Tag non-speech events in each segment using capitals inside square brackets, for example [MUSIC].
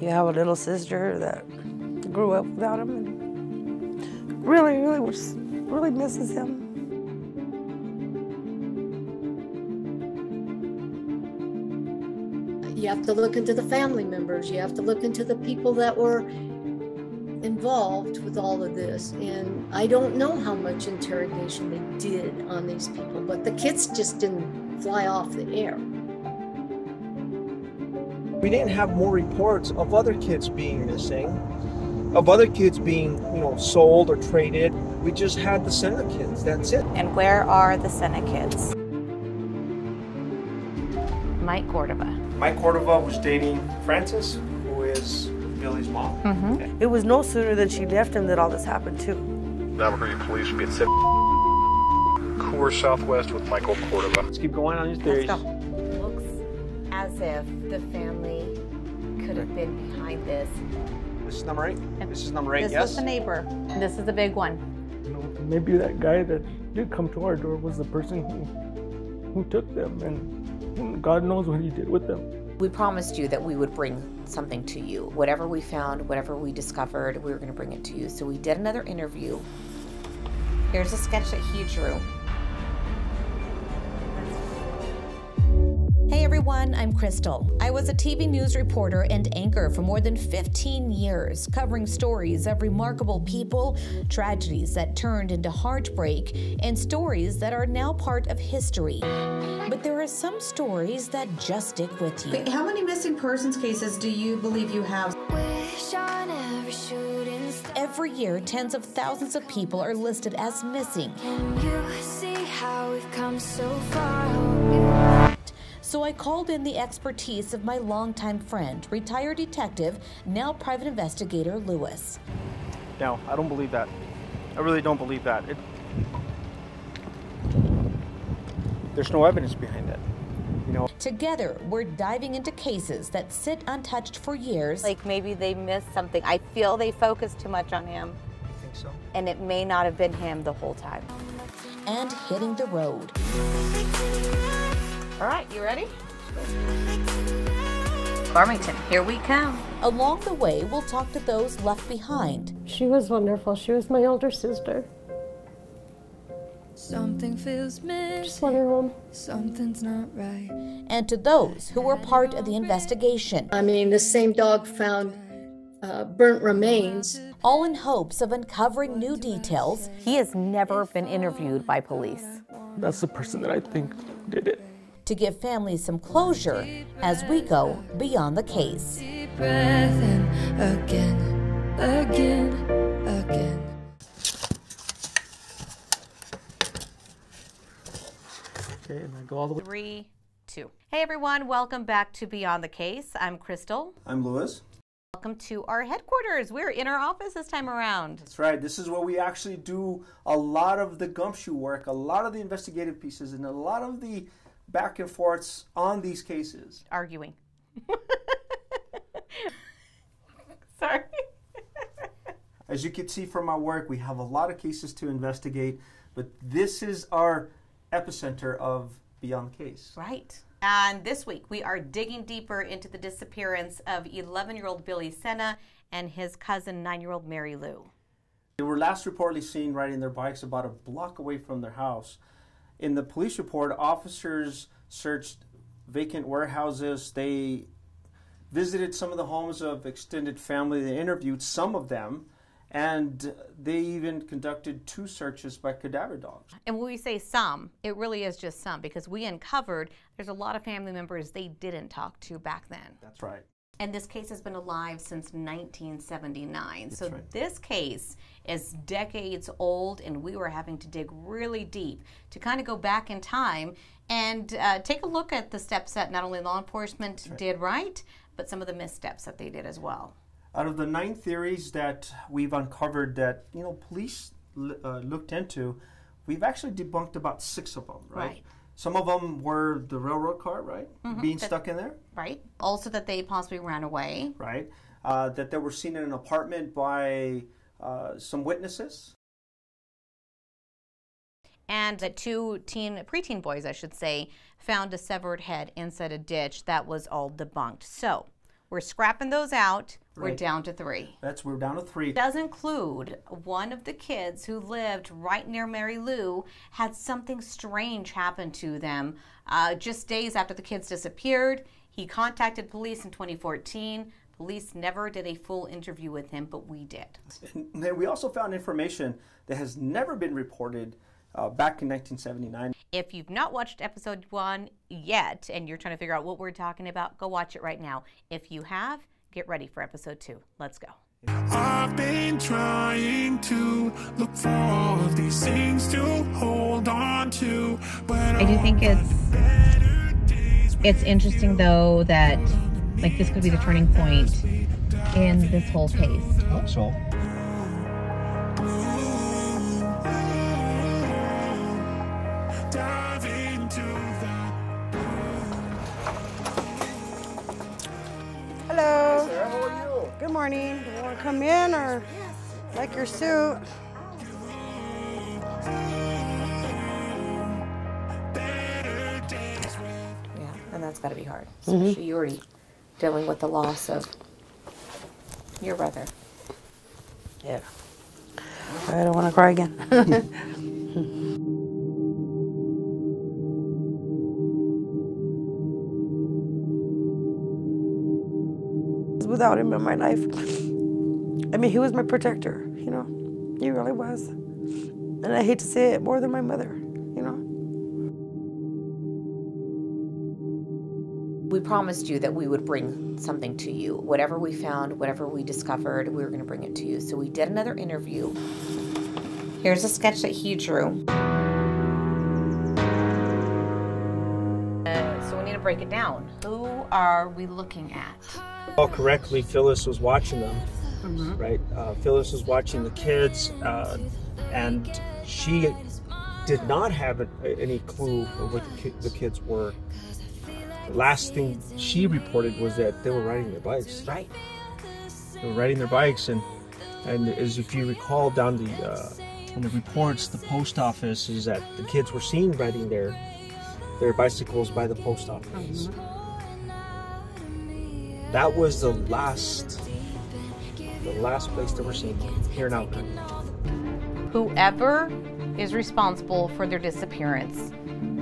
You have a little sister that grew up without him and really, really, was, really misses him. You have to look into the family members. You have to look into the people that were involved with all of this. And I don't know how much interrogation they did on these people, but the kids just didn't fly off the air. We didn't have more reports of other kids being missing, of other kids being, you know, sold or traded. We just had the Sena kids. That's it. And where are the Sena kids? Mike Cordova. Mike Cordova was dating Frances, who is Billy's mom. Mm-hmm. It was no sooner than she left him that all this happened too. Albuquerque police will be at 7 Coors Southwest with Michael Cordova. Let's keep going on these theories. Let's go. Looks as if the family could have been behind this. This is number eight. This is number eight, This yes? was the neighbor. This is the big one. You know, maybe that guy that did come to our door was the person who, who took them, and God knows what he did with them. We promised you that we would bring something to you. Whatever we found, whatever we discovered, we were going to bring it to you. So we did another interview. Here's a sketch that he drew. Everyone, I'm Crystal. I was a TV news reporter and anchor for more than 15 years, covering stories of remarkable people, tragedies that turned into heartbreak, and stories that are now part of history. But there are some stories that just stick with you. Wait, how many missing persons cases do you believe you have? Every year, tens of thousands of people are listed as missing. Can you see how we've come so I called in the expertise of my longtime friend, retired detective, now private investigator Lewis. No, I don't believe that. I really don't believe that. It, there's no evidence behind that. You know, Together, we're diving into cases that sit untouched for years. Like maybe they missed something. I feel they focused too much on him. I think so. And it may not have been him the whole time. and hitting the road. All right, you ready? Farmington, here we come. Along the way, we'll talk to those left behind She was wonderful. She was my older sister. Something feels Just missing. want her home. Something's not right. and to those who were part of the investigation, I mean, the same dog found uh, burnt remains. all in hopes of uncovering new details He has never been interviewed by police. That's the person that I think did it. To give families some closure as we go beyond the case. Deep breath in again, again, again. Okay, and I go all the way. Three, two. Hey everyone, welcome back to Beyond the Case. I'm Crystal. I'm Lewis. Welcome to our headquarters. We're in our office this time around. That's right. This is where we actually do a lot of the gumshoe work, a lot of the investigative pieces, and a lot of the back and forths on these cases. Arguing. [LAUGHS] Sorry. [LAUGHS] As you can see from our work, we have a lot of cases to investigate, but this is our epicenter of Beyond the Case. Right. And this week we are digging deeper into the disappearance of 11 year old Billy Sena and his cousin, 9 year old Mary Lou. They were last reportedly seen riding their bikes about a block away from their house. In the police report, officers searched vacant warehouses. They visited some of the homes of extended family. They interviewed some of them, and they even conducted two searches by cadaver dogs. And when we say some, it really is just some because we uncovered there's a lot of family members they didn't talk to back then. That's right. And this case has been alive since 1979. so right. this case is decades old, and we were having to dig really deep to kind of go back in time and uh, take a look at the steps that not only law enforcement did right, but some of the missteps that they did as well. Out of the nine theories that we've uncovered that you know police l- uh, looked into, we've actually debunked about six of them. Right. Right. Some of them were the railroad car, right, being That- stuck in there, Right? Also, that they possibly ran away. right. Uh, that they were seen in an apartment by uh, some witnesses. and that two teen preteen boys, I should say, found a severed head inside a ditch. That was all debunked. So, We're scrapping those out. We're Right. down to three. That's we're down to three. Does include one of the kids who lived right near Mary Lou had something strange happen to them uh, just days after the kids disappeared. He contacted police in 2014. Police never did a full interview with him, but we did. And then we also found information that has never been reported uh, back in 1979. If you've not watched episode one yet and you're trying to figure out what we're talking about, go watch it right now. If you have, get ready for episode two. Let's go. I've been trying to look for all of these things to hold on to, but I do think it's it's interesting though that like this could be the turning point in this whole case. I hope so. Morning. Do you want to come in or like your suit? Yeah, and that's got to be hard. Mm-hmm. Especially you already dealing with the loss of your brother. Yeah. I don't want to cry again. [LAUGHS] Without him in my life, I mean, he was my protector, you know. He really was. And I hate to say it more than my mother, you know. We promised you that we would bring something to you. Whatever we found, whatever we discovered, we were going to bring it to you. So we did another interview. Here's a sketch that he drew. So we need to break it down. Who are we looking at? All correctly, Phyllis was watching them, Mhm. right? Uh, Phyllis was watching the kids, uh, and she did not have a, any clue of what the, ki- the kids were. The last thing she reported was that they were riding their bikes. Right. They were riding their bikes, and and as if you recall down the uh, in the reports, the post office is that the kids were seen riding their their bicycles by the post office. That was the last the last place they were seen here in Albuquerque. Whoever is responsible for their disappearance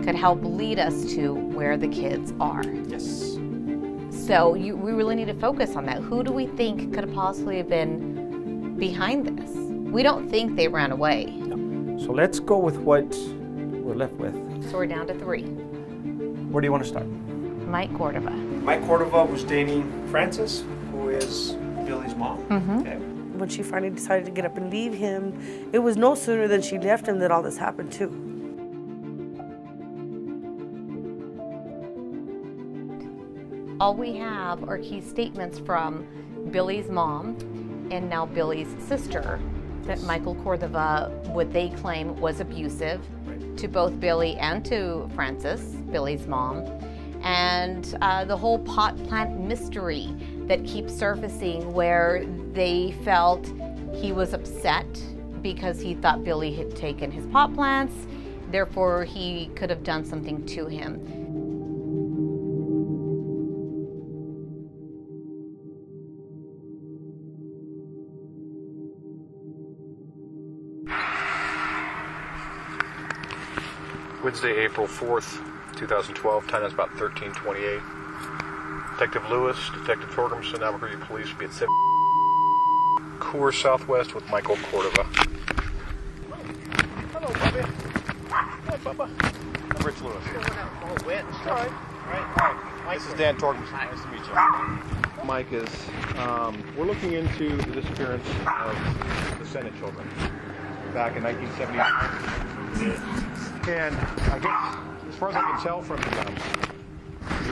could help lead us to where the kids are. Yes. So you, we really need to focus on that. Who do we think could have possibly have been behind this? We don't think they ran away. So let's go with what we're left with. So we're down to three. Where do you want to start? Mike Cordova. Mike Cordova was dating Frances, who is Billy's mom. Mhm. Okay. When she finally decided to get up and leave him, it was no sooner than she left him that all this happened too. All we have are key statements from Billy's mom and now Billy's sister that Michael Cordova, what they claim was abusive to both Billy and to Frances, Billy's mom, and uh, the whole pot plant mystery that keeps surfacing where they felt he was upset because he thought Billy had taken his pot plants, therefore he could have done something to him. Wednesday, April 4th, 2012. Time is about 1328. Detective Lewis, Detective Torgerson, Albuquerque Police will be at 7 Coors Southwest with Michael Cordova. Hello, Bobby. Hi, Bubba. I'm Rich Lewis. Wet. All right. All right. All right. This is Dan Torgerson. Nice to meet you. Mike is, um, we're looking into the disappearance of the Sena children back in 1979. And I guess, as far as I can tell from the, um,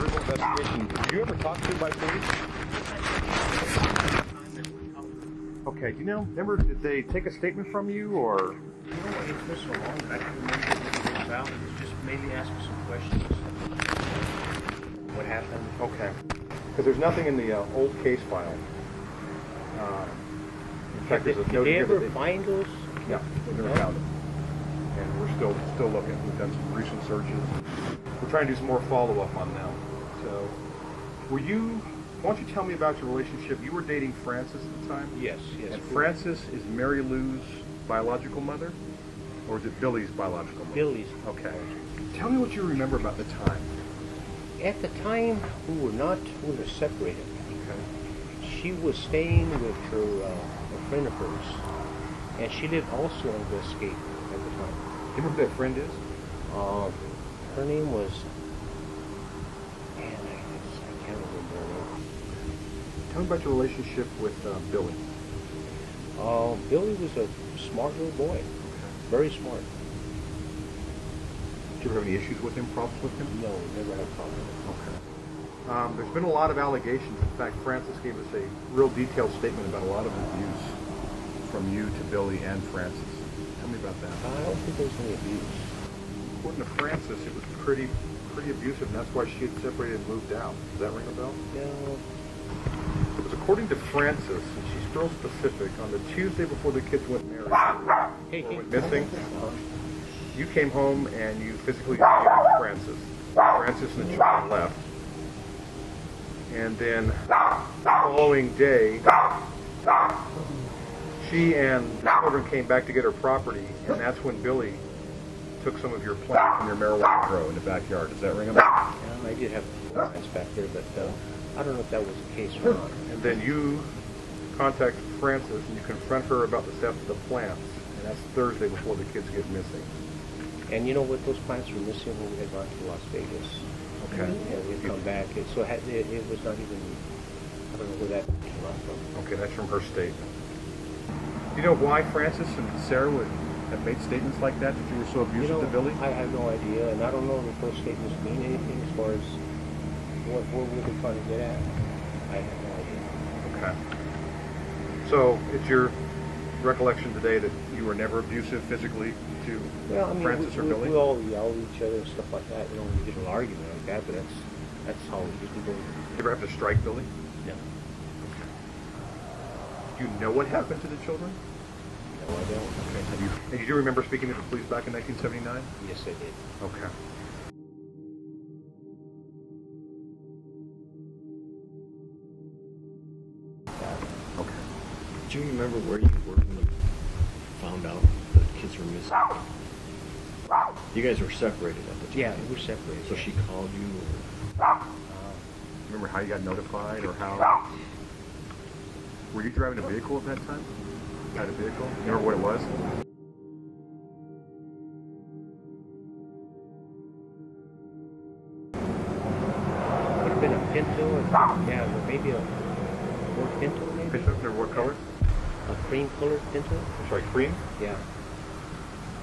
investigation, were you ever talked to by police? Okay, do you know, remember, did they take a statement from you or? You know, it's been so long that I can remember what it was about. It was just mainly asking some questions. What happened? Okay. Because there's nothing in the uh, old case file. Uh, in fact, Did, there's a did note they here that ever find those? Yeah, we never found it. Still still looking. We've done some recent searches. We're trying to do some more follow up on them. So, were you Why don't you tell me about your relationship? You were dating Frances at the time? Yes, yes. And Frances is Mary Lou's biological mother? Or is it Billy's biological mother? Billy's. Okay. Tell me what you remember about the time. At the time, we were not, we were separated. Okay. She was staying with her, uh, a friend of hers, and she lived also on Westgate at the time. Do you remember who that friend is? Um, her name was, man, I, I can't remember her name. Tell me about your relationship with uh, Billy. Uh, Billy was a smart little boy, very smart. Did you ever have any issues with him, problems with him? No, never had a problem. Okay. Um, there's been a lot of allegations. In fact, Frances gave us a real detailed statement about a lot of abuse from you to Billy and Frances. Tell me about that. I don't think there was any abuse. According to Frances, it was pretty pretty abusive, and that's why she had separated and moved out. Does that ring a bell? No. It was according to Frances, and she's real specific, on the Tuesday before the kids went married, Hey, or hey. went missing, you came home and you physically abused Frances. Frances and the children left. And then the following day, she and the children came back to get her property, and that's when Billy took some of your plants from your marijuana grow in the backyard. Does that ring a bell? Yeah, I did have plants back there, but uh, I don't know if that was the case or not. And then you contact Frances and you confront her about the theft of the plants. And that's Thursday before the kids get missing. And you know what? Those plants were missing when we had gone to Las Vegas. Okay. And we'd come back. And so it, it, it was not even, I don't know where that came from. Okay, that's from her statement. Do you know why Frances and Sarah would have made statements like that, that you were so abusive You know, to Billy? I have no idea, and I don't know if those statements mean anything as far as what, what we were trying to get at. I have no idea. Okay. So it's your recollection today that you were never abusive physically to Well, I mean, Frances we, or we, Billy? we all yell at each other and stuff like that. You know, we get an argument like that, but that's that's how we usually go. You ever have to strike Billy? Do you know what happened to the children? No, I don't. Okay. Have you, and you remember speaking to the police back in 1979? Yes, I did. Okay. Uh, okay. Do you remember where you were when you found out the kids were missing? You guys were separated at the time. Yeah, we were separated. So she called you. Uh, remember how you got notified or how? Were you driving a vehicle at that time? Had a vehicle? You remember what it was? Would have been a Pinto, or, yeah, or maybe a Ford Pinto, maybe. Pinto? Or what color? A cream colored Pinto. I'm sorry, cream? Yeah.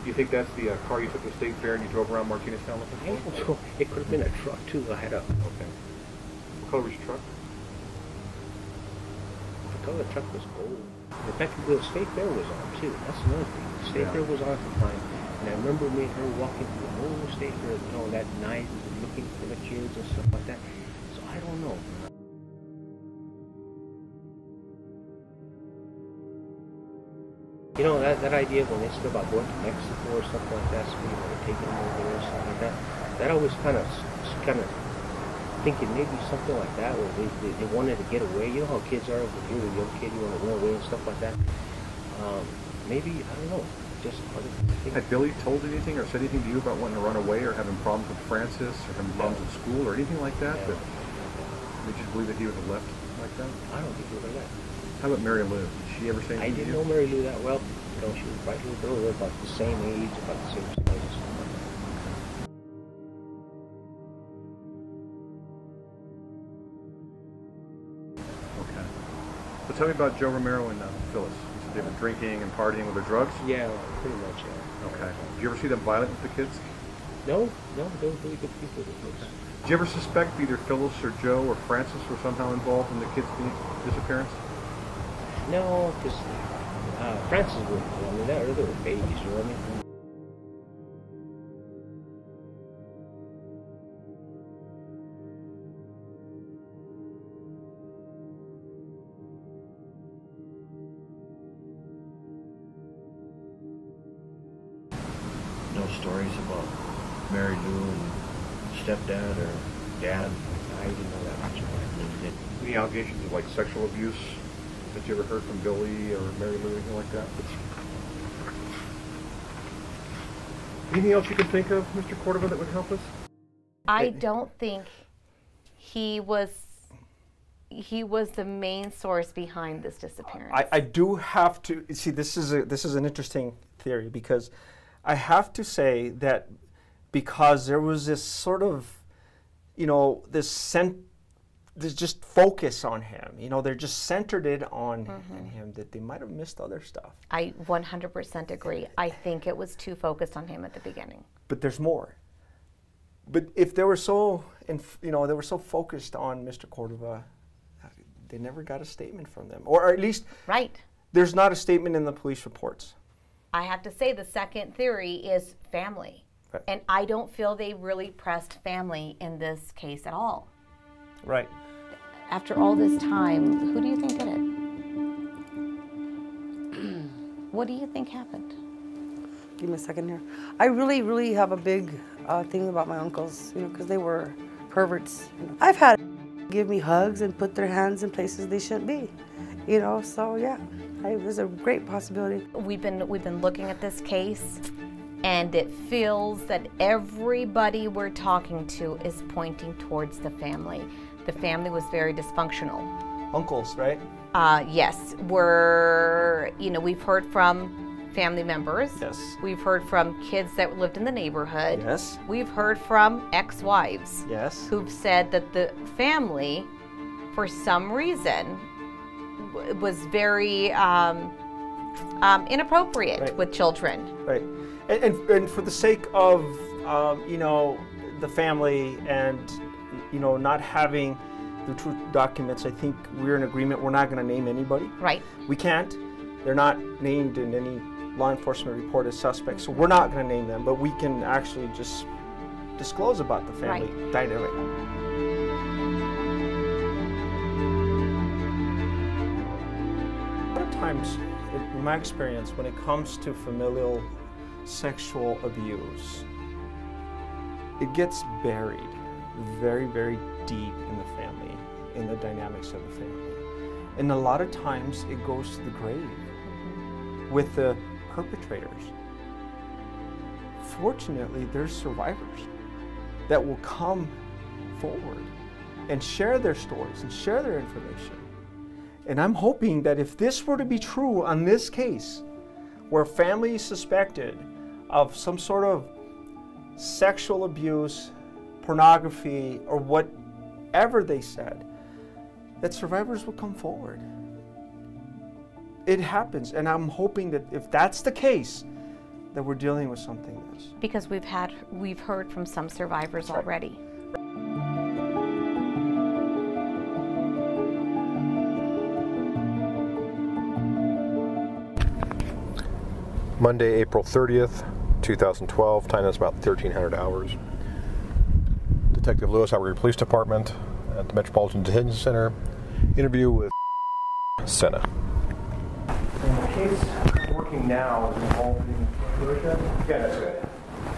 Do you think that's the uh, car you took to State Fair and you drove around Martinez Town looking for? It could have been a truck too. I had a Okay. What color was your truck? The color the truck was gold. In fact, that the State Fair was on too. That's another thing. The State Yeah. Fair was on at the time, and I remember me and her walking through the whole State Fair, you know, that night, looking for the kids and stuff like that. So I don't know. You know, that, that idea when they said about going to Mexico or something like that, so you know, taking them over there or something like that, that always kind of, kind of thinking maybe something like that, where they, they, they wanted to get away. You know how kids are when you're a young kid, you want to run away and stuff like that. Um, maybe, I don't know, just part of the thing. Had Billy told anything or said anything to you about wanting to run away or having problems with Frances or having problems at school or anything like that? That made you believe that he would have left like that? I don't think we were left. How about Mary Lou? Did she ever say anything I didn't know Mary Lou that well. You know, she was a bright little girl, about the same age, about the same size So tell me about Joe Romero and uh, Phyllis. You said they've been drinking and partying with their drugs? Yeah, pretty much, yeah. Okay. Did you ever see them violent with the kids? No, no, they were really good people. kids. Did you ever suspect either Phyllis or Joe or Frances were somehow involved in the kids' disappearance? No, because uh, Frances was, I mean, they were, they were babies, you know what I mean? Billy or Mary Lou, anything like that? Anything else you can think of, Mr. Cordova, that would help us? I don't think he was he was the main source behind this disappearance. I, I do have to see this is a this is an interesting theory because I have to say that because there was this sort of you know this cent there's just focus on him. You know, they're just centered it on Mhm. him that they might have missed other stuff. I 100% agree. I think it was too focused on him at the beginning. But there's more. But if they were so, inf- you know, they were so focused on Mr. Cordova, they never got a statement from them, or at least Right. there's not a statement in the police reports. I have to say the second theory is family. Right. And I don't feel they really pressed family in this case at all. Right. After all this time, who do you think did it? [CLEARS THROAT] what do you think happened? Give me a second here. I really, really have a big uh, thing about my uncles, you know, because they were perverts. You know. I've had give me hugs and put their hands in places they shouldn't be, you know. So yeah, I, it was a great possibility. We've been we've been looking at this case and it feels that everybody we're talking to is pointing towards the family. The family was very dysfunctional. Uncles, right? Uh, yes, we're, you know, we've heard from family members. Yes. We've heard from kids that lived in the neighborhood. Yes. We've heard from ex wives Yes. who've said that the family, for some reason, w- was very um, um, inappropriate Right. with children. Right. And, and, and for the sake of, um, you know, the family and, you know, not having the true documents, I think we're in agreement. We're not going to name anybody. Right. We can't. They're not named in any law enforcement report as suspects, so we're not going to name them, but we can actually just disclose about the family dynamic. A lot of times, in my experience, when it comes to familial sexual abuse, it gets buried very, very deep in the family, in the dynamics of the family. And a lot of times it goes to the grave with the perpetrators. Fortunately, there's survivors that will come forward and share their stories and share their information. And I'm hoping that if this were to be true on this case, where family suspected of some sort of sexual abuse, pornography, or whatever they said, that survivors will come forward. It happens, and I'm hoping that if that's the case, that we're dealing with something else. Because we've had we've heard from some survivors already. Monday, April 30th, 2012. Time is about 1300 hours. Detective Lewis, Albuquerque Police Department at the Metropolitan Detention Center. Interview with Sena. And the case working now is involving Georgia. Yeah, that's good.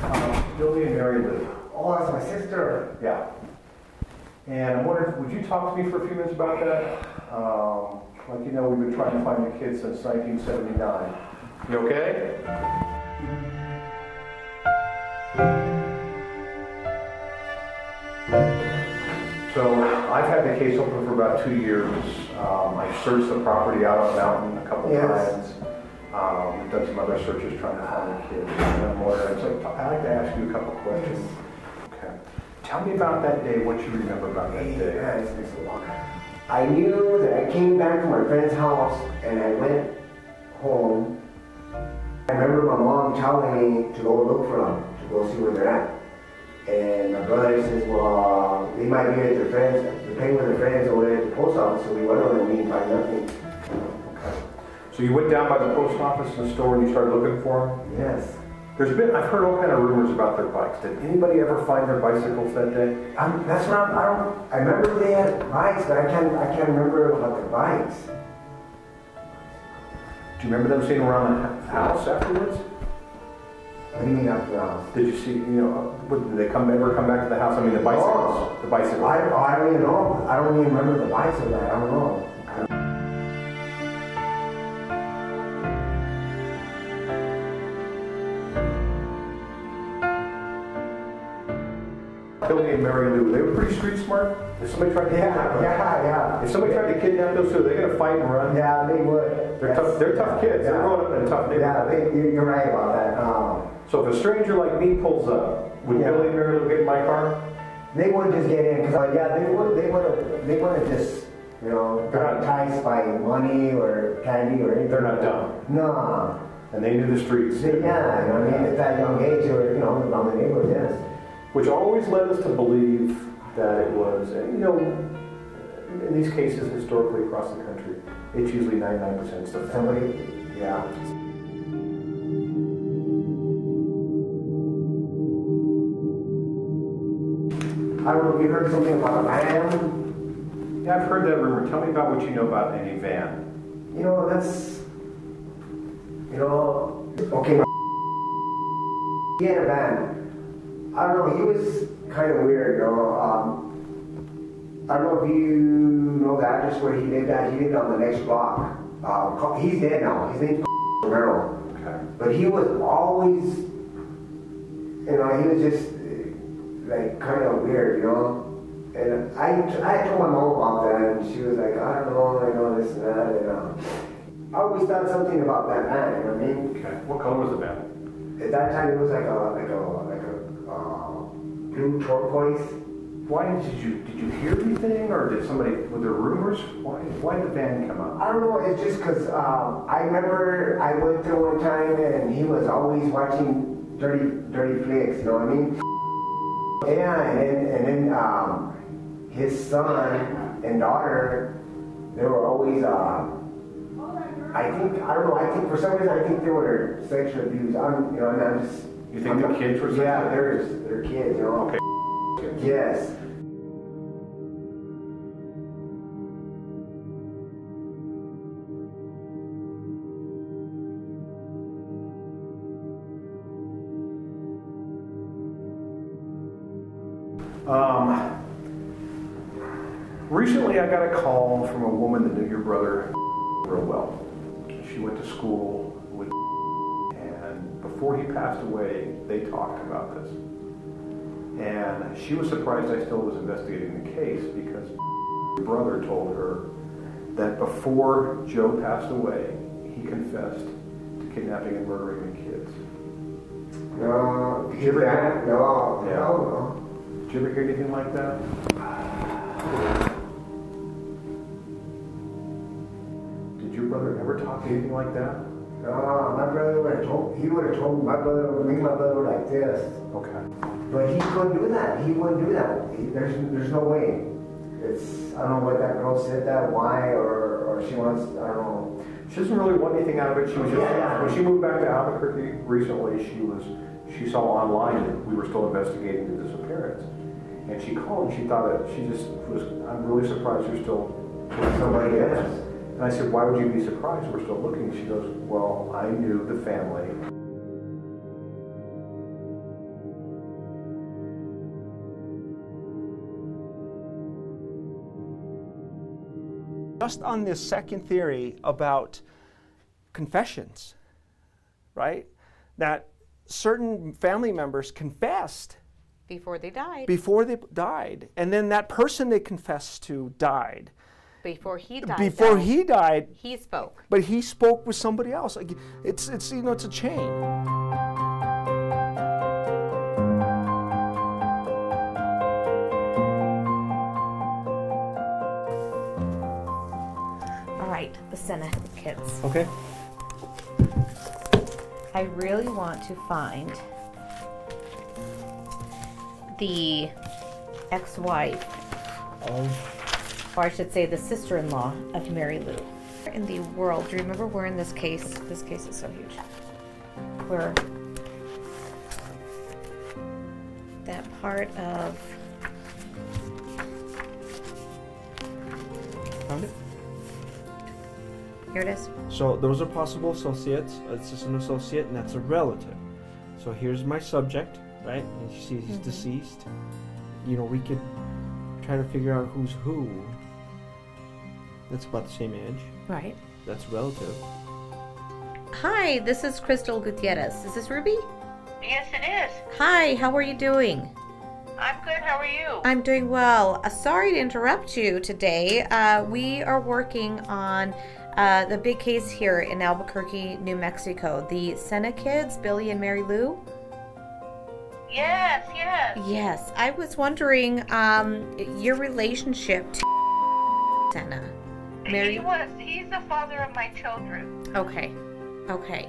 Um, Billy and Mary Lou. Oh, that's my sister. Yeah. And I'm wondering, would you talk to me for a few minutes about that? Um, like you know, we've been trying to find your kids since 1979. You okay? I've had the case open for about two years. Um, I've searched the property out on the mountain a couple Yes. times. Um, we've done some other searches trying to find the kids. And I'm wondering, so I'd like to ask you a couple questions. Okay. Tell me about that day, what you remember about that day. Yeah, it's been so long. I knew that I came back from my friend's house and I went home. I remember my mom telling me to go look for them, to go see where they're at. And my brother says, well, they might be at their friends, they're playing with their friends over there at the post office, so we went over and we didn't find nothing. So you went down by the post office and the store and you started looking for them? Yes. There's been, I've heard all kind of rumors about their bikes. Did anybody ever find their bicycles that day? I'm, that's what I'm, I don't, I remember they had bikes, but I can't, I can't remember about their bikes. Do you remember them seeing around the house afterwards? What do you mean after house? Did you see, you know, what, did they come, ever come back to the house? I mean, the bicycles, the bicycles. I, I don't even know. I don't even remember the bicycle. I don't know. Billy and Mary Lou, they were pretty street smart. If somebody tried to Yeah, kidnap yeah, yeah. if somebody tried to kidnap those two, they're gonna fight and run. Yeah, they would. They're tough. They're tough kids. They're growing up in a tough Yeah, neighborhood. they, you- you're right about that. Um, So if a stranger like me pulls up, would Yeah. Billy and Mary Lou get in my car? they wouldn't just get in because, uh, yeah, they would. They would. They wouldn't just, you know, They're not- enticed by money or candy or anything. They're not dumb. No. And they knew the streets. They, yeah, you know I mean, at that young age, they were, you know, around the neighborhood, yes. Which always led us to believe that it was, you know, in these cases historically across the country, it's usually 99% stuff. Somebody, yeah. I don't know you heard something about a van. Yeah, I've heard that rumor. Tell me about what you know about any van. You know, that's, you know, okay, [LAUGHS] he had a van. I don't know, he was kind of weird, you know. Um, I don't know if you know the address where he lived at. He lived on the next block. Uh, he's dead now. His name's Romero. Okay. But he was always, you know, he was just like kind of weird, you know. And I, I told my mom about that, and she was like, I don't know, I know this and that. And uh, I always thought something about that man. You know what I mean? Okay. What color was the van? At that time, it was like a like a like a uh, blue turquoise. Why did you did you hear anything, or did somebody were there rumors? Why why did the band come up? I don't know. It's just because um, I remember I went there one time and he was always watching dirty, dirty flicks. You know what I mean? Yeah, and then and then um, his son and daughter, they were always. Uh, I think I don't know. I think for some reason I think they were sexually abused. I'm you know and I'm just. You think I'm the not- kids were Yeah, they're kids. You know. Okay. Yes. Um, recently, I got a call from a woman that knew your brother real well. She went to school with, and before he passed away, they talked about this. And she was surprised I still was investigating the case because your brother told her that before Joe passed away, he confessed to kidnapping and murdering the kids. No. Did you ever? No. No. No. Did you ever hear anything like that? Did your brother ever talk anything like that? No, my brother would have told. He would have told me. My brother, me and my brother like this. Okay. But he couldn't do that. He wouldn't do that. He, there's, there's no way. It's. I don't know what that girl said that. Why or, or she wants. I don't know. She doesn't really want anything out of it. She was just yeah. when she moved back to Albuquerque recently. She was she saw online that we were still investigating the disappearance, and she called. and She thought that she just was. I'm really surprised you're still with Somebody else. And I said, Why would you be surprised? We're still looking. She goes, Well, I knew the family. just on this second theory about confessions, right? That certain family members confessed Before they died. before they died, and then that person they confessed to died. Before he died. Before though, he died, He spoke. but he spoke with somebody else. Like it's it's you know it's a chain. All right, the Sena kids. Okay. I really want to find the ex-wife of, or I should say, the sister-in-law of Mary Lou. In the world, do you remember where in this case? This case is so huge. Where that part of Found it. here it is. So those are possible associates. It's just an associate, and that's a relative. So here's my subject, right? And you see he's Mhm. deceased. You know, we could try to figure out who's who. That's about the same age. Right. That's relative. Hi, this is Crystal Gutierrez. Is this Ruby? Yes, it is. Hi, how are you doing? I'm good. How are you? I'm doing well. Uh, sorry to interrupt you today. Uh, we are working on uh, the big case here in Albuquerque, New Mexico. The Sena kids, Billy and Mary Lou. Yes, yes. Yes, I was wondering um, your relationship to Sena. Mary. He was. He's the father of my children. Okay, okay.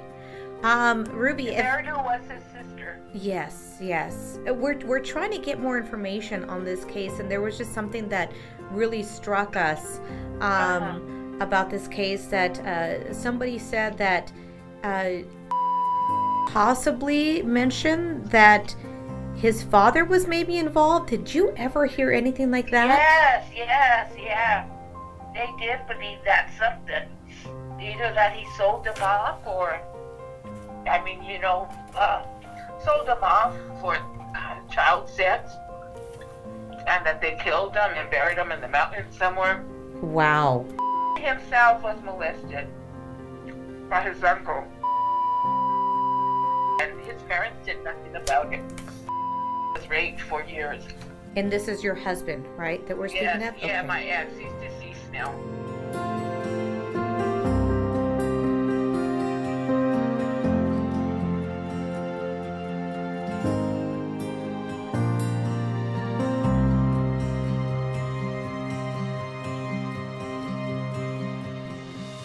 Um, Ruby, Mary was his sister. Yes, yes. Uh, We're, we're trying to get more information on this case, and there was just something that really struck us um, about this case that uh, somebody said that uh, possibly mentioned that his father was maybe involved. Did you ever hear anything like that? Yes, yes, yeah. They did believe that something. Either that he sold them off or, I mean, you know, uh, sold them off for uh, child sex. And that they killed them and buried them in the mountains somewhere. Wow. Himself was molested by his uncle. And his parents did nothing about it. He was raped for years. And this is your husband, right? That we're speaking Yes, of? yeah, Okay. my ex, he's deceased now.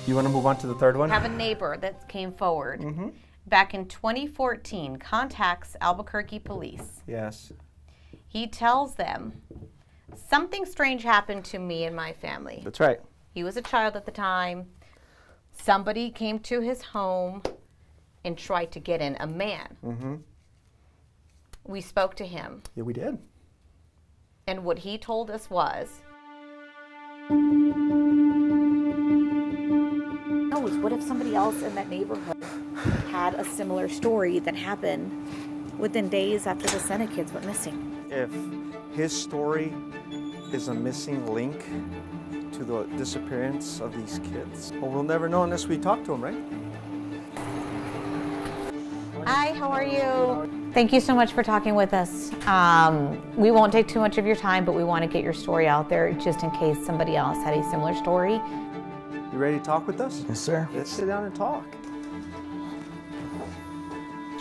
You want to move on to the third one? have a neighbor that came forward Mhm. Back in 2014 contacts albuquerque police Yes. he tells them something strange happened to me and my family That's right. he was a child at the time somebody came to his home and tried to get in a man Mm-hmm. we spoke to him Yeah, we did. and what he told us was knows? What if somebody else in that neighborhood had a similar story that happened within days after the Sena kids went missing? If his story is a missing link to the disappearance of these kids, well, we'll never know unless we talk to him, right? Hi, how are you? Thank you so much for talking with us. Um, we won't take too much of your time, but we want to get your story out there just in case somebody else had a similar story. You ready to talk with us? Yes, sir. Let's sit down and talk.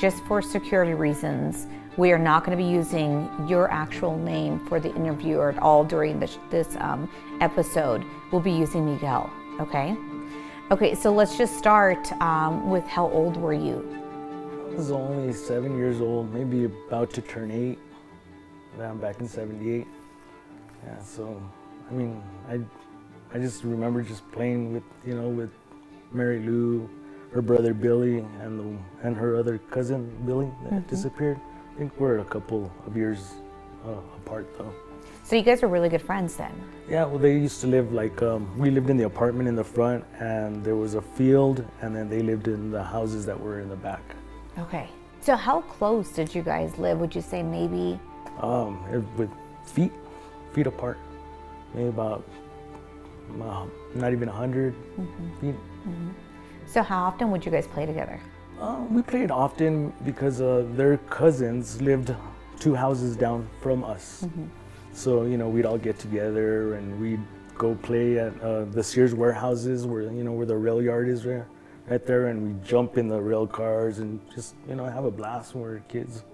Just for security reasons, we are not going to be using your actual name for the interview or at all during this, this um, episode. We'll be using Miguel, okay? Okay, so let's just start um, with how old were you? I was only seven years old, maybe about to turn eight. Then I'm back in '78. Yeah, so I mean, I I just remember just playing with you know with Mary Lou, her brother Billy, and the and her other cousin Billy that Mhm. disappeared. I think we're a couple of years uh, apart though. So you guys were really good friends then? Yeah, well, they used to live like um, we lived in the apartment in the front, and there was a field, and then they lived in the houses that were in the back. Okay. So how close did you guys live? Would you say maybe Um, with feet, feet apart, maybe about uh, not even a 100 feet. So how often would you guys play together? Uh, we played often because uh, their cousins lived two houses down from us. So you know we'd all get together and we'd go play at uh, the Sears warehouses where you know where the rail yard is right, right there, and we'd jump in the rail cars and just you know have a blast when we were kids.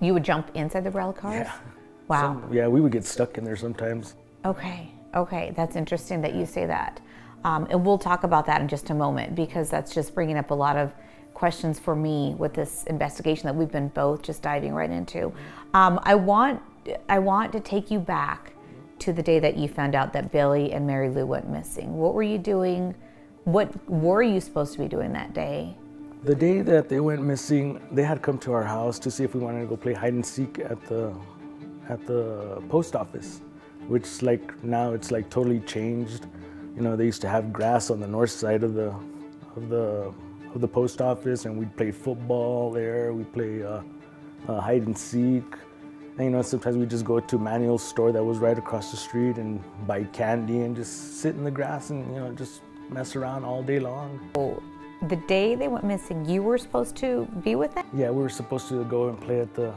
You would jump inside the rail cars? Yeah. Wow. Some- yeah, we would get stuck in there sometimes. Okay, okay, that's interesting that you say that. Um, and we'll talk about that in just a moment because that's just bringing up a lot of questions for me with this investigation that we've been both just diving right into. Um, I want I want to take you back to the day that you found out that Billy and Mary Lou went missing. What were you doing? What were you supposed to be doing that day? The day that they went missing, they had come to our house to see if we wanted to go play hide and seek at the at the post office, which like now it's like totally changed. You know, they used to have grass on the north side of the of the of the post office, and we'd play football there. We play uh, uh, hide and seek. And, you know, sometimes we just go to Manuel's store that was right across the street and buy candy and just sit in the grass and you know just mess around all day long. The day they went missing, you were supposed to be with them? Yeah, we were supposed to go and play at the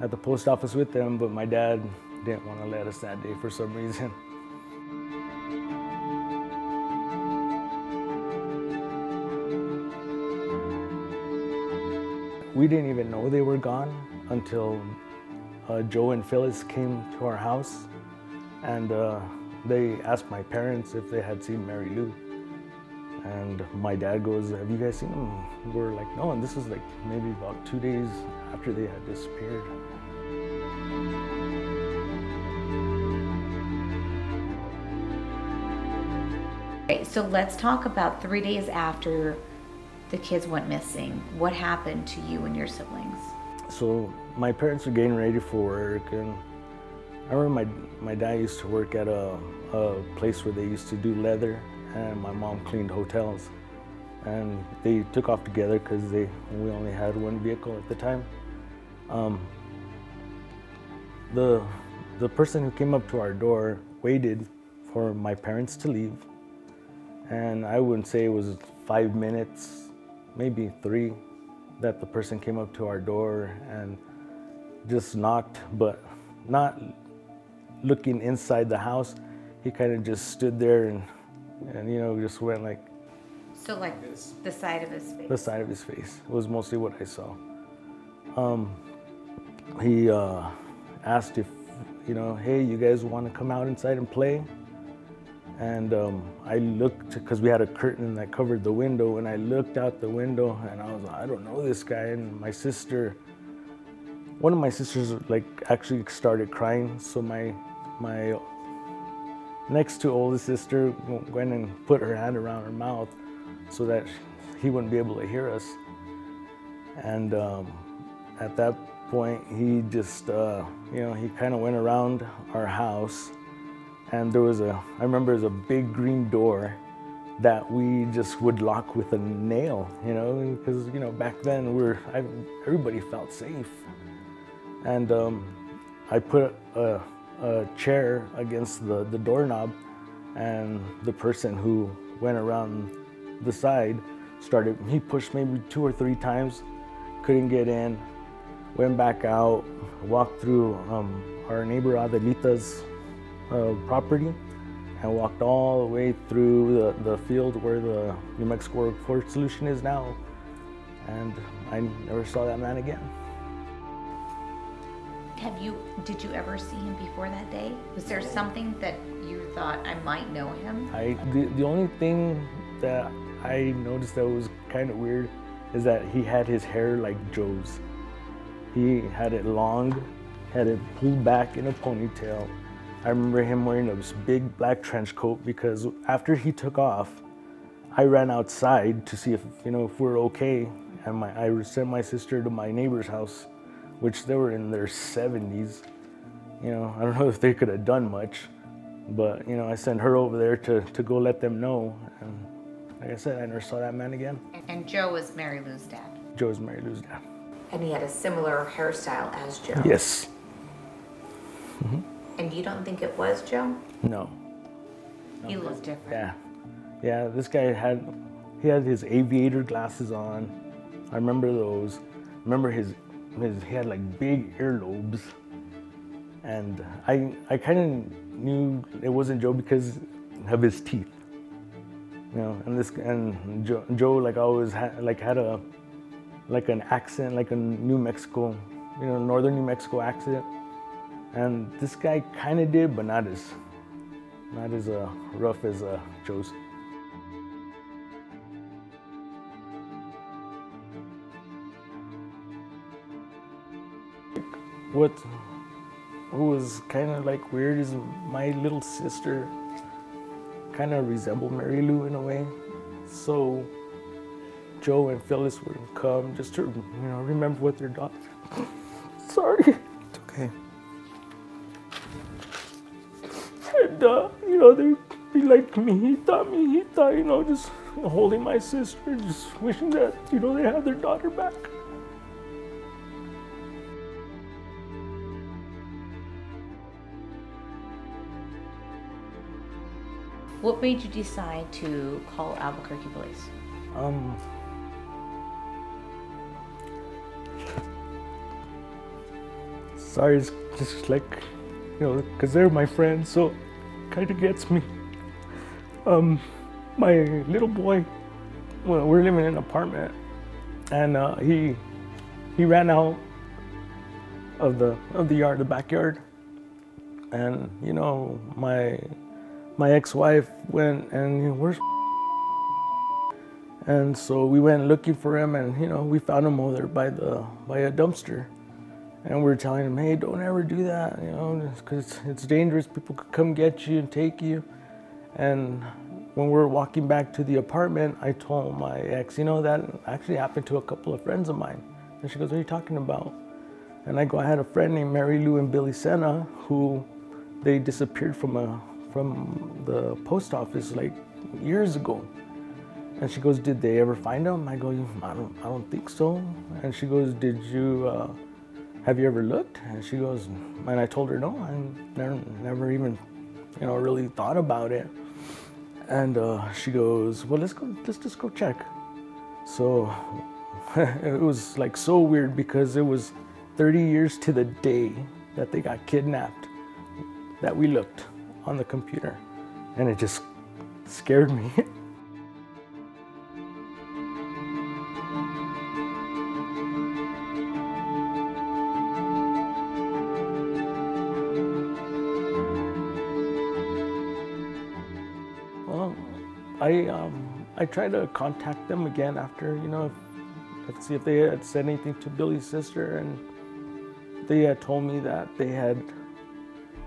at the post office with them, but my dad didn't want to let us that day for some reason. [LAUGHS] We didn't even know they were gone until uh, Joe and Phyllis came to our house and uh, they asked my parents if they had seen Mary Lou. And my dad goes, Have you guys seen them? We're like, No. And this was like maybe about two days after they had disappeared. So let's talk about three days after the kids went missing. What happened to you and your siblings? So my parents were getting ready for work, and I remember my my dad used to work at a, a place where they used to do leather, and my mom cleaned hotels, and they took off together because they we only had one vehicle at the time. Um, the the person who came up to our door waited for my parents to leave, and I wouldn't say it was five minutes, maybe three, that the person came up to our door and just knocked, but not looking inside the house. He kind of just stood there and, and you know, just went like So, like the side of his face. the side of his face was mostly what I saw. Um, he uh, asked if, you know, hey, you guys want to come out inside and play? And um, I looked because we had a curtain that covered the window, and I looked out the window, and I was like, I don't know this guy. And my sister, one of my sisters, like actually started crying. So my my next to oldest sister went and put her hand around her mouth so that he wouldn't be able to hear us. And um, at that point, he just, uh, you know, he kind of went around our house, and there was a, I remember there was a big green door that we just would lock with a nail, you know, because you know back then we are everybody felt safe, and um, I put a, a chair against the the doorknob, and the person who went around the side started. He pushed maybe two or three times, couldn't get in, went back out, walked through um, our neighbor Adelita's uh, property and walked all the way through the, the field where the New Mexico Workforce Solution is now. And I never saw that man again. Have you? Did you ever see him before that day? Was there something that you thought I might know him? I the, the only thing that I noticed that was kind of weird is that he had his hair like Joe's. He had it long, had it pulled back in a ponytail. I remember him wearing this big black trench coat because after he took off, I ran outside to see if you know if we're okay, and my I sent my sister to my neighbor's house, which they were in their 70s. You know, I don't know [LAUGHS] if they could have done much, but you know, I sent her over there to to go let them know, and like I said, I never saw that man again. And Joe was Mary Lou's dad. Joe was Mary Lou's dad. And he had a similar hairstyle as Joe. Yes. Mm-hmm. And you don't think it was Joe? No. He looked different. Yeah. Yeah, this guy had he had his aviator glasses on. I remember those. Remember his his he had like big earlobes. And I I kind of knew it wasn't Joe because of his teeth. You know, and this and Joe, Joe like always had like had a like an accent, like a New Mexico, you know, northern New Mexico accent. And this guy kind of did, but not as not as uh, rough as uh, Joe's. What was kind of like weird is my little sister kind of resembled Mary Lou in a way. So Joe and Phyllis would come just to you know remember what their daughter. [LAUGHS] Sorry. It's okay. And uh, you know they'd be like mijita, mijita, you know just holding my sister, just wishing that, you know, they had their daughter back. What made you decide to call Albuquerque police? Um, sorry, it's just like, you know, because they're my friends, so kind of gets me. Um, my little boy, well, we're living in an apartment, and uh, he he ran out of the of the yard, the backyard, and you know my my ex-wife went and you know, where's [LAUGHS] and so we went looking for him, and you know we found him over there by the by a dumpster, and we were telling him, hey, don't ever do that, you know, because it's dangerous. People could come get you and take you. And when we were walking back to the apartment, I told my ex, you know, that actually happened to a couple of friends of mine. And she goes, what are you talking about? And I go, I had a friend named Mary Lou and Billy Sena who they disappeared from a from the post office like years ago. And she goes, "Did they ever find them?" I go, "I don't, I don't think so." And she goes, "Did you, uh, have you ever looked?" And she goes, and I told her, "No, I never, never even, you know, really thought about it." And uh, she goes, "Well, let's go, let's just go check." So [LAUGHS] it was like so weird because it was 30 years to the day that they got kidnapped that we looked on the computer, and it just scared me. [LAUGHS] I tried to contact them again after you know, if, let's see if they had said anything to Billy's sister, and they had told me that they had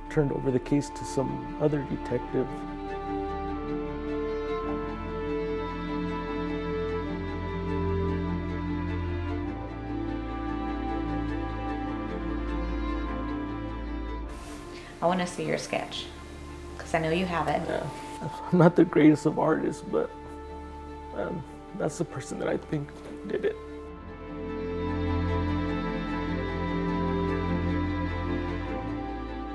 turned over the case to some other detective. I want to see your sketch because I know you have it. Yeah. I'm not the greatest of artists, but um, that's the person that I think did it.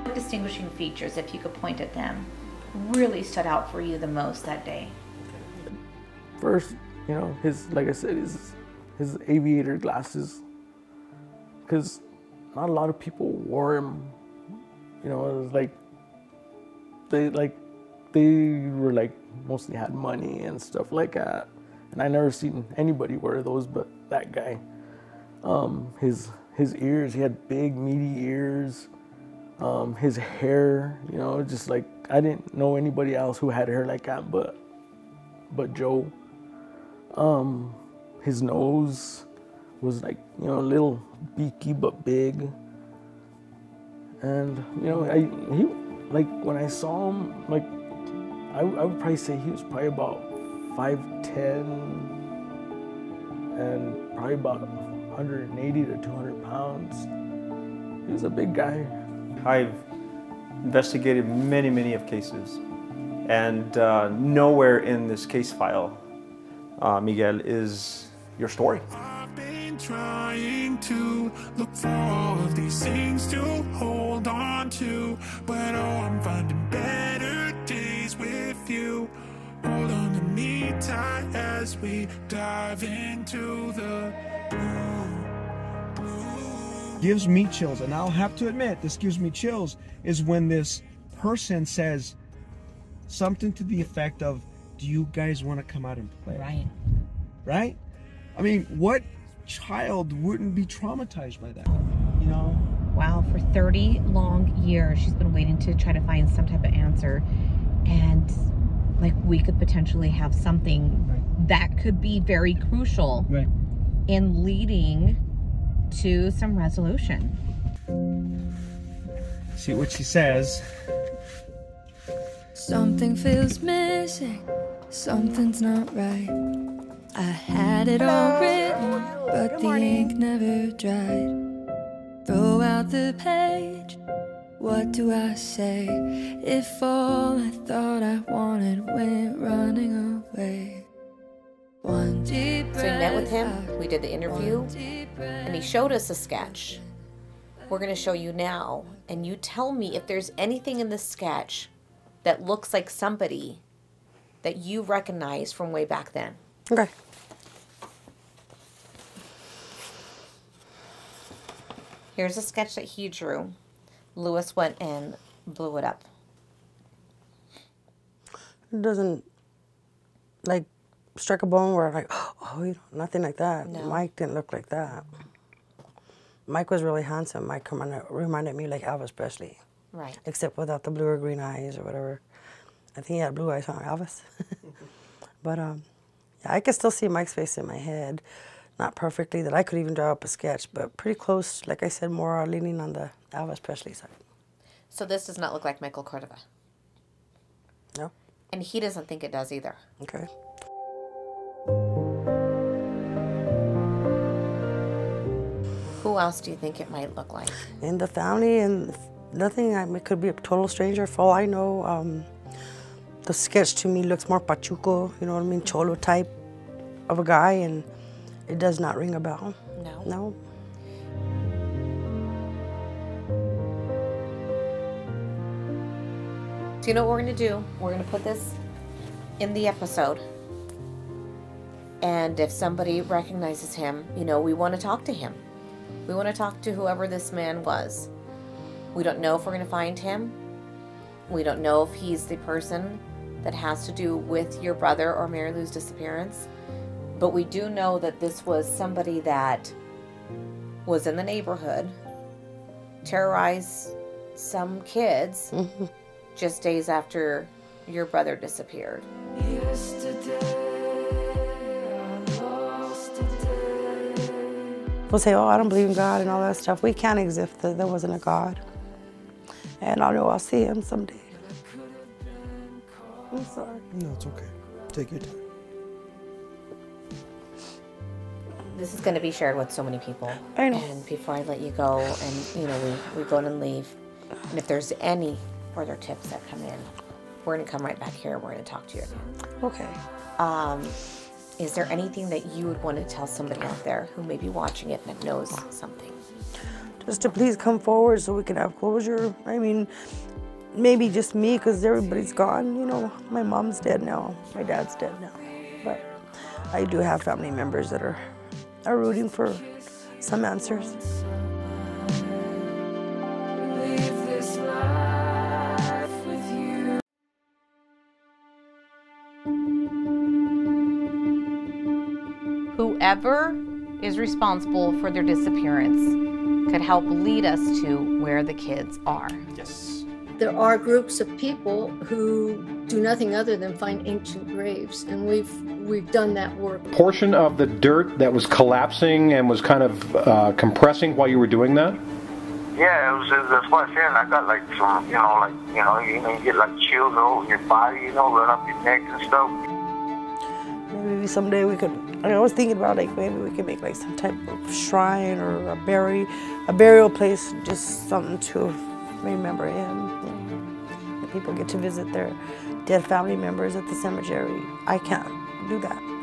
What distinguishing features, if you could point at them, really stood out for you the most that day? First, you know, his like I said, his his aviator glasses, because not a lot of people wore them. You know, it was like they like they were like mostly had money and stuff like that, and I never seen anybody wear those but that guy. Um, his his ears, he had big meaty ears. Um, his hair, you know, just like I didn't know anybody else who had hair like that, but but Joe. Um, his nose was like you know a little beaky but big, and you know I he like when I saw him like I, I would probably say he was probably about five ten and probably about 180 to 200 pounds. He was a big guy. I've investigated many, many of cases, and uh, nowhere in this case file, uh, Miguel, is your story. I've been trying to look for all of these things to hold on to, but oh, I'm finding better me tight as we dive into the gives me chills, and I'll have to admit, this gives me chills, is when this person says something to the effect of, Do you guys want to come out and play? Right. Right? I mean, what child wouldn't be traumatized by that? You know? Wow, for 30 long years, she's been waiting to try to find some type of answer. And like we could potentially have something that could be very crucial right. in leading to some resolution. See what she says. Something feels missing, something's not right. I had it all written, but the ink never dried. Throw out the page, what do I say? If all I thought I wanted went running away. One deep So we met with him, we did the interview, and he showed us a sketch. We're going to show you now, and you tell me if there's anything in this sketch that looks like somebody that you recognize from way back then. Okay. Here's a sketch that he drew. Lewis went and blew it up. It doesn't like strike a bone where like, [GASPS] oh, you know, nothing like that. No. Mike didn't look like that. Mike was really handsome. Mike reminded, reminded me like Elvis Presley, Right. except without the blue or green eyes or whatever. I think he had blue eyes on Elvis. [LAUGHS] but um, yeah, I can still see Mike's face in my head. Not perfectly that I could even draw up a sketch, but pretty close. Like I said, more leaning on the Elvis Presley side. So this does not look like Michael Cordova. No. And he doesn't think it does either. Okay. Who else do you think it might look like? in the family and nothing. I mean, it could be a total stranger. For all I know, um, the sketch to me looks more pachuco, you know what I mean, cholo type of a guy, and it does not ring a bell. No. No. So you know what we're going to do? We're going to put this in the episode. And if somebody recognizes him, you know, we want to talk to him. We want to talk to whoever this man was. We don't know if we're going to find him. We don't know if he's the person that has to do with your brother or Mary Lou's disappearance. But we do know that this was somebody that was in the neighborhood, terrorized some kids mm-hmm. just days after your brother disappeared. People say, oh, I don't believe in God and all that stuff. We can't exist if there wasn't a God. And I know I'll see him someday. I'm sorry. No, it's okay. Take your time. This is going to be shared with so many people. I know. And before I let you go, and you know, we, we go and leave, and if there's any further tips that come in, we're going to come right back here. And we're going to talk to you again. Okay. Um, is there anything that you would want to tell somebody out there who may be watching it that knows something? Just to please come forward so we can have closure. I mean, maybe just me because everybody's gone. You know, my mom's dead now. My dad's dead now. But I do have family members that are, are rooting for some answers. Whoever is responsible for their disappearance could help lead us to where the kids are. Yes. There are groups of people who do nothing other than find ancient graves, and we've we've done that work. Portion of the dirt that was collapsing and was kind of uh, compressing while you were doing that? Yeah, it was, it was that's what I said. I got like some, you know, like you know, you know, you get like chills all over your body, you know, run up your neck and stuff. Maybe someday we could. I was thinking about like maybe we could make like some type of shrine or a bury, a burial place, just something to remember him. People get to visit their dead family members at the cemetery. I can't do that.